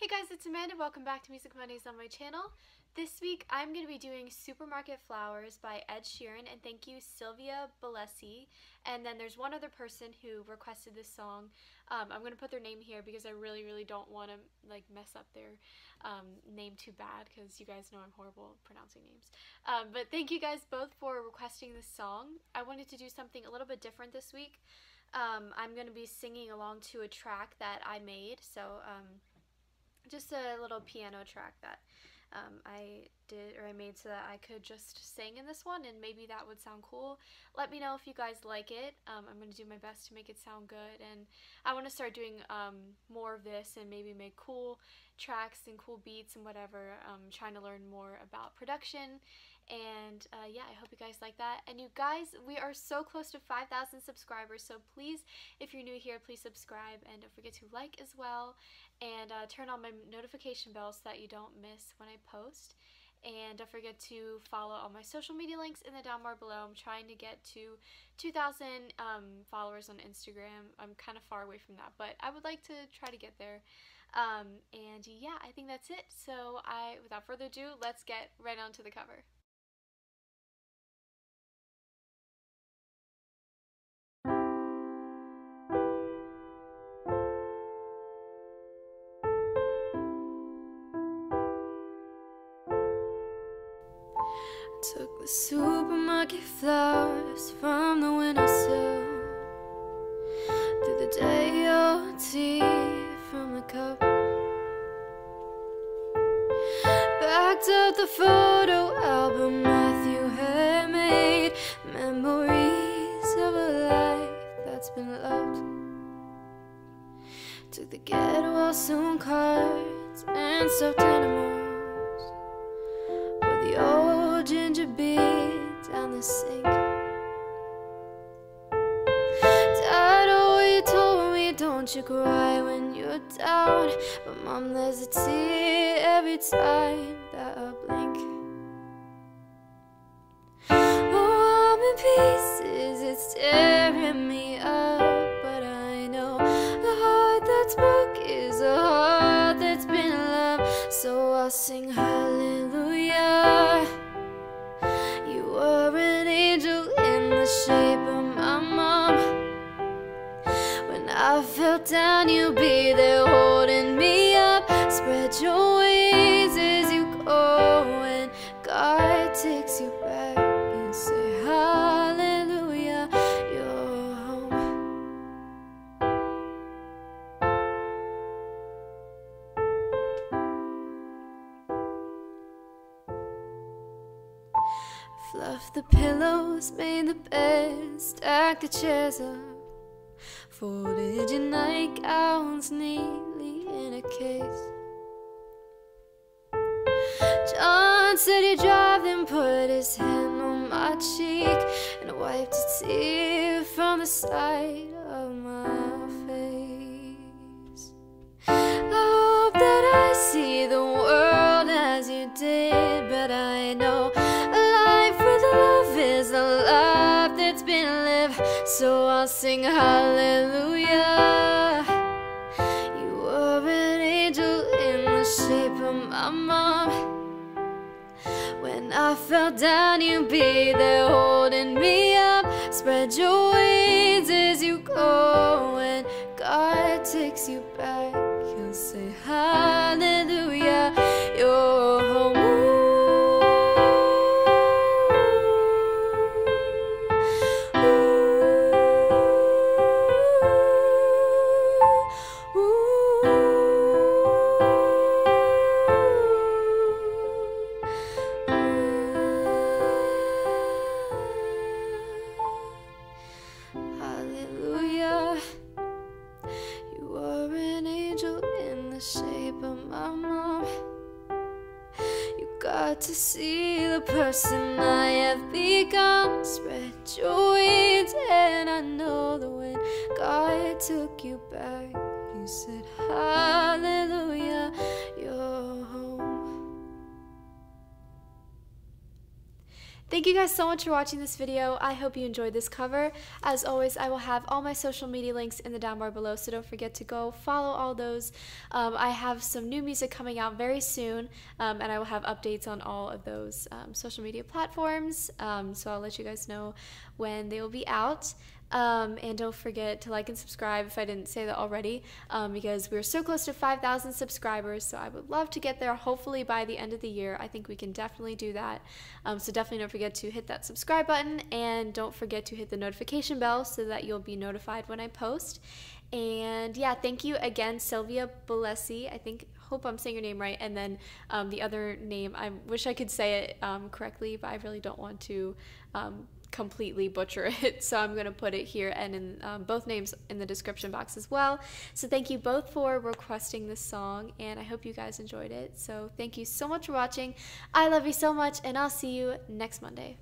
Hey guys, it's Amanda. Welcome back to Music Mondays on my channel. This week I'm going to be doing Supermarket Flowers by Ed Sheeran and thank you Silvia Bellesi. And then there's one other person who requested this song. Um, I'm going to put their name here because I really, really don't want to like mess up their um, name too bad because you guys know I'm horrible pronouncing names. Um, but thank you guys both for requesting this song. I wanted to do something a little bit different this week. Um, I'm going to be singing along to a track that I made. So um, just a little piano track that um, I did or I made so that I could just sing in this one and maybe that would sound cool. Let me know if you guys like it. Um, I'm going to do my best to make it sound good and I want to start doing um, more of this and maybe make cool tracks and cool beats and whatever. I'm um, trying to learn more about production and uh, yeah, I hope you guys like that. And you guys, we are so close to 5,000 subscribers, so please, if you're new here, please subscribe and don't forget to like as well and uh, turn on my notification bell so that you don't miss when I post. And don't forget to follow all my social media links in the down bar below. I'm trying to get to 2,000 um, followers on Instagram. I'm kind of far away from that, but I would like to try to get there. Um, and yeah, I think that's it. So I, without further ado, let's get right on to the cover. Took the supermarket flowers from the windowsill Threw the day old tea from the cup. Backed up the photo album Matthew had made. Memories of a life that's been loved. Took the get well soon cards and stuffed animals sink. Dad, you told me, don't you cry when you're down. But mom, there's a tear every time that I blink. Oh, I'm in pieces, it's tearing me up. But I know the heart that's broke is a heart that's been loved. So I'll sing hallelujah. I fell down, you'll be there holding me up. Spread your wings as you go, and God takes you back. and say, Hallelujah, you're home. Fluff the pillows, made the bed, stack the chairs up. Folded your nightgowns neatly in a case. John said he'd drive, then put his hand on my cheek and wiped a tear from the side of my So I'll sing hallelujah. You were an angel in the shape of my mom. When I fell down, you'd be there holding me up. Spread your wings as you go. When God takes you back, you'll say hallelujah. Mom. You got to see the person I have become. Spread your wings, and I know that when God took you back, you said, Hallelujah, you're Thank you guys so much for watching this video. I hope you enjoyed this cover. As always, I will have all my social media links in the down bar below, so don't forget to go follow all those. Um, I have some new music coming out very soon, um, and I will have updates on all of those um, social media platforms, um, so I'll let you guys know when they will be out. Um, and don't forget to like and subscribe if I didn't say that already, um, because we're so close to 5,000 subscribers. So I would love to get there, hopefully by the end of the year. I think we can definitely do that. Um, so definitely don't forget to hit that subscribe button and don't forget to hit the notification bell so that you'll be notified when I post. And yeah, thank you again, Silvia Bolesi. I think hope I'm saying your name right. And then um, the other name, I wish I could say it um, correctly, but I really don't want to um, completely butcher it. So I'm going to put it here and in um, both names in the description box as well. So thank you both for requesting this song and I hope you guys enjoyed it. So thank you so much for watching. I love you so much and I'll see you next Monday.